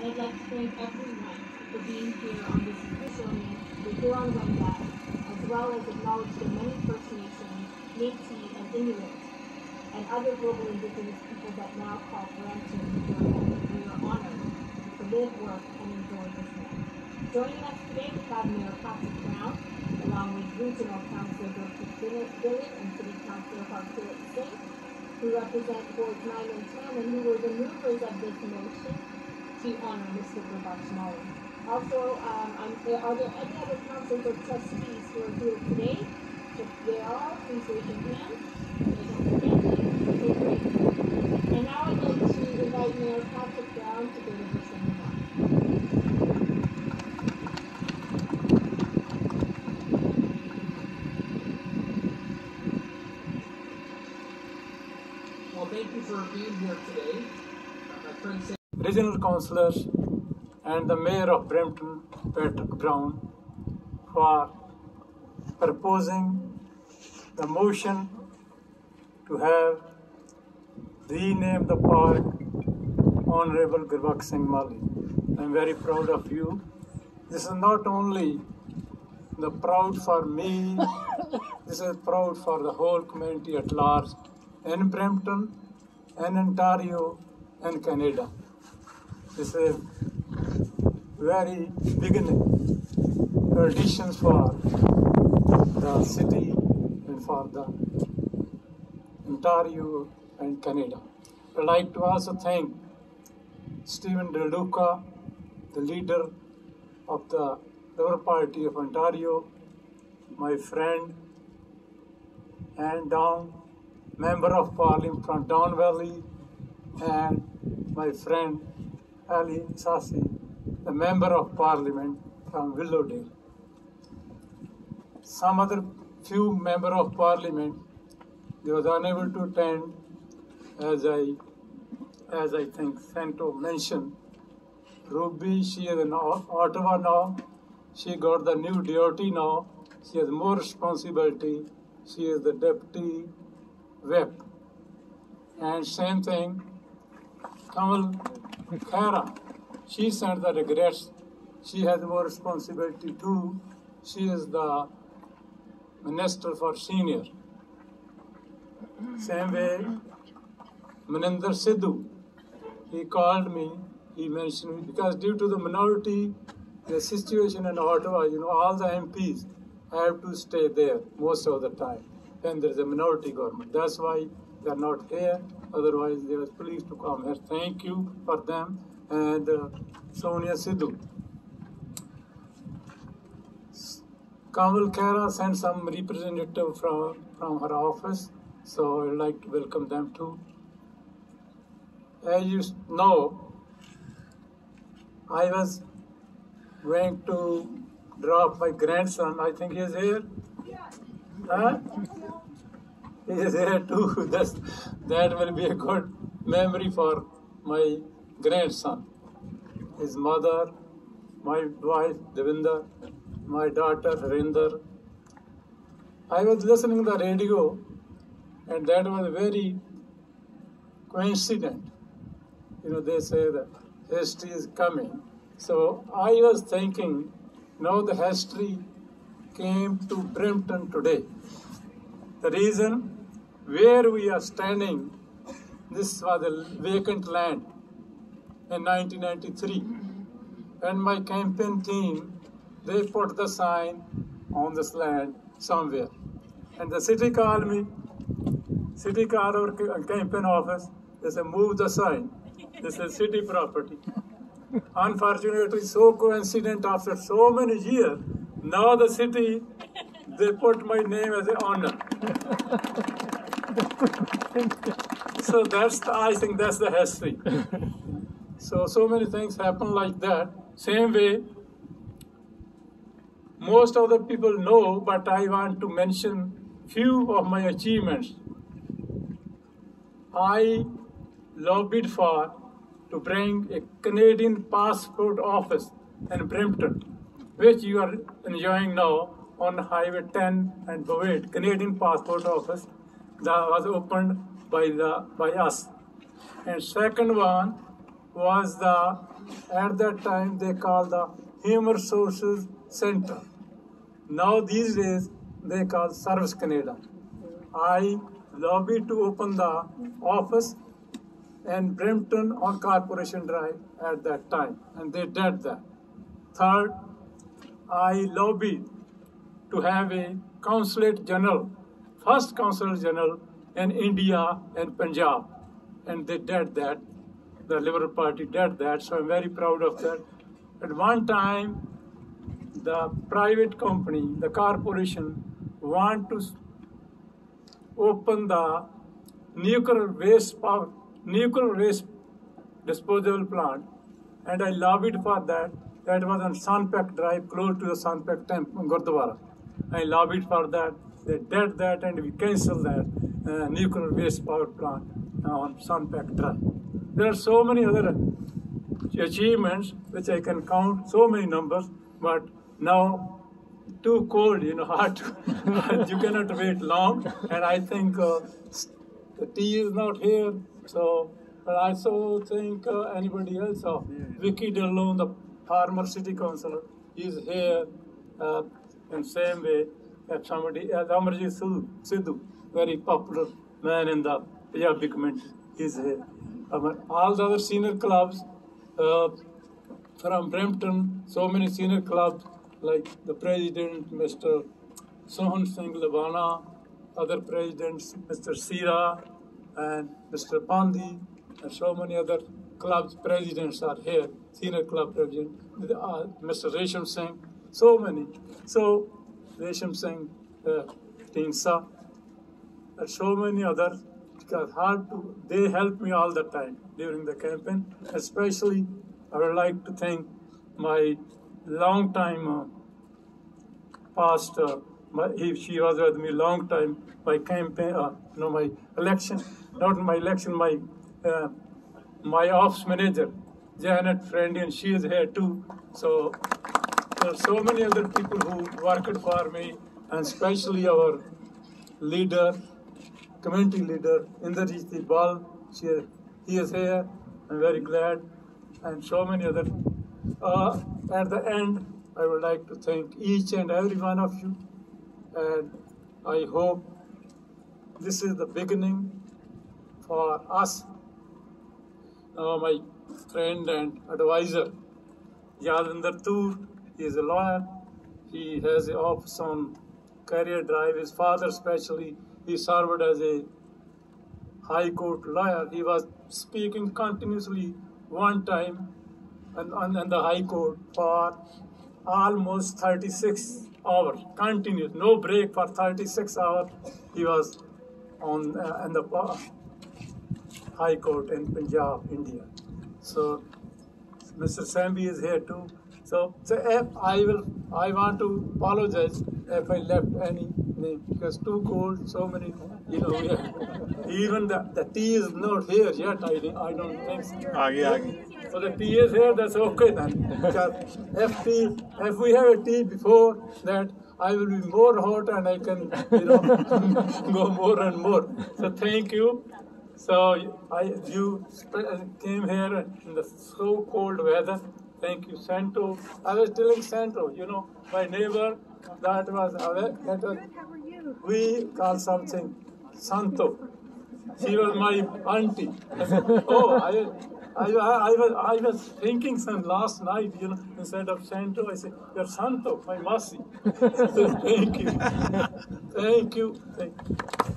And I'd like to thank everyone for being here on this ceremony, the Huron-Wendat, as well as acknowledge the many First Nations, Métis, and Inuit, and other global indigenous people that now call Brampton their home. We are honored to live, work, and enjoy this land. Joining us today, we have Mayor Patrick Brown, along with Regional Councilor Dorothy Billett and City Councilor Harkirat Singh, who represent wards nine and ten, and who were the movers of this motion to honor Mr. Gurbax Malhi. Also, um, I'm, are there any other councils or trustees who are here today? If there are, please raise your hand. And now I'd like to invite Mayor Patrick Brown to deliver some. Well, thank you for being here today. Uh, my friend regional councillors and the mayor of Brampton, Patrick Brown, for proposing the motion to have rename the park Honorable Gurbax Singh Malhi. I'm very proud of you. This is not only the proud for me, this is proud for the whole community at large in Brampton and Ontario and Canada. This is very beginning traditions for the city and for the Ontario and Canada. I'd like to also thank Stephen Del Duca, the leader of the Labour Party of Ontario, my friend, and Down, member of Parliament from Don Valley, and my friend Ali Ehsassi, the member of Parliament from Willowdale. Some other few member of Parliament, they was unable to attend, as I, as I think Santo mentioned. Ruby, she is in Ottawa now. She got the new duty now. She has more responsibility. She is the deputy whip. And same thing, Kamal Khera, she sent the regrets. She has more responsibility too. She is the minister for senior. Same way, Maninder Sidhu, he called me, he mentioned me, because due to the minority, the situation in Ottawa, you know, all the MPs have to stay there most of the time. And there is a minority government. That's why they are not here. Otherwise, they were pleased to come here. Thank you for them. And uh, Sonia Sidhu. Kamal Khera sent some representative from, from her office, so I'd like to welcome them too. As you know, I was going to drop my grandson. I think he's here. Huh? Is here too. That's, that will be a good memory for my grandson. His mother, my wife Devinder, my daughter Harinder. I was listening to the radio, and that was very coincident. You know, they say that history is coming. So I was thinking, now the history came to Brampton today. The reason where we are standing, this was a vacant land in 1993. And my campaign team, they put the sign on this land somewhere. And the city called me, city called our campaign office, they said, move the sign. This is city property. Unfortunately, so coincident after so many years, now the city, they put my name as an honor. so that's, the, I think that's the history. So, so many things happen like that. Same way, most of the people know, but I want to mention few of my achievements. I lobbied for to bring a Canadian passport office in Brampton, which you are enjoying now on Highway 10 and Bovaird. Canadian passport office that was opened by the by us. And second one was the, at that time they called the Human Resources Center. Now these days they call Service Canada. I lobbied to open the office in Brampton on Corporation Drive at that time, and they did that. Third, I lobbied to have a consulate general, first consulate general in India and Punjab, and they did that. The Liberal Party did that, so I'm very proud of that. At one time, the private company, the corporation, want to open the nuclear waste power, nuclear waste disposal plant, and I lobbied for that. That was on Sanpak Drive, close to the Sanpak Temple, Gurdwara. I lobbied for that. They did that, and we canceled that uh, nuclear waste power plant on Sanpak Drive. There are so many other achievements which I can count, so many numbers, but now too cold, you know, hard you cannot wait long. And I think uh, the tea is not here, so, but I also think uh, anybody else, uh, Vicky Dhillon, the former city councillor, is here uh, in same way that somebody, uh, Amarjit Sidhu, Sidhu, very popular man in the Punjabi community, is here. Um, all the other senior clubs, uh, from Brampton, so many senior clubs like the president, Mr. Sohan Singh Lavana, other presidents, Mr. Sira and Mr. Pandi, and so many other clubs presidents are here, senior club president, uh, Mr. Resham Singh, so many. So, Resham Singh, uh, Tinsa, and so many others because hard to they helped me all the time during the campaign especially i would like to thank my long time uh, past uh, my, he, she was with me long time my campaign uh, no my election not my election my uh, my ops manager janet friendly and she is here too. So there are so many other people who worked for me and especially our leader community leader Indrajit Bal. She, he is here. I'm very glad, and so many other. Uh, at the end, I would like to thank each and every one of you, and I hope this is the beginning for us. Uh, my friend and advisor, Yadinder Toor, he is a lawyer. He has office on Career Drive. His father, especially, he served as a high court lawyer. He was speaking continuously one time on, on, on the high court for almost 36 hours, continuous, no break for 36 hours. He was on uh, in the high court in Punjab, India. So Mr. Sambi is here too. So, so if I will, I want to apologize if I left any name because too cold, so many, you know, yeah. even the, the tea is not here yet, I, I don't think. So. Aage, aage. So the tea is here, that's okay then. Because if, tea, if we have a tea before that, I will be more hot and I can, you know, go more and more. So thank you. So I, you came here in the so cold weather. Thank you, Santo. I was telling Santo, you know, my neighbor, that was, that was we call something Santo. She was my auntie. I said, oh, I, I, I, I, was, I was thinking some last night, you know, instead of Santo, I said, you're Santo, my mercy. Thank you. Thank you. Thank you.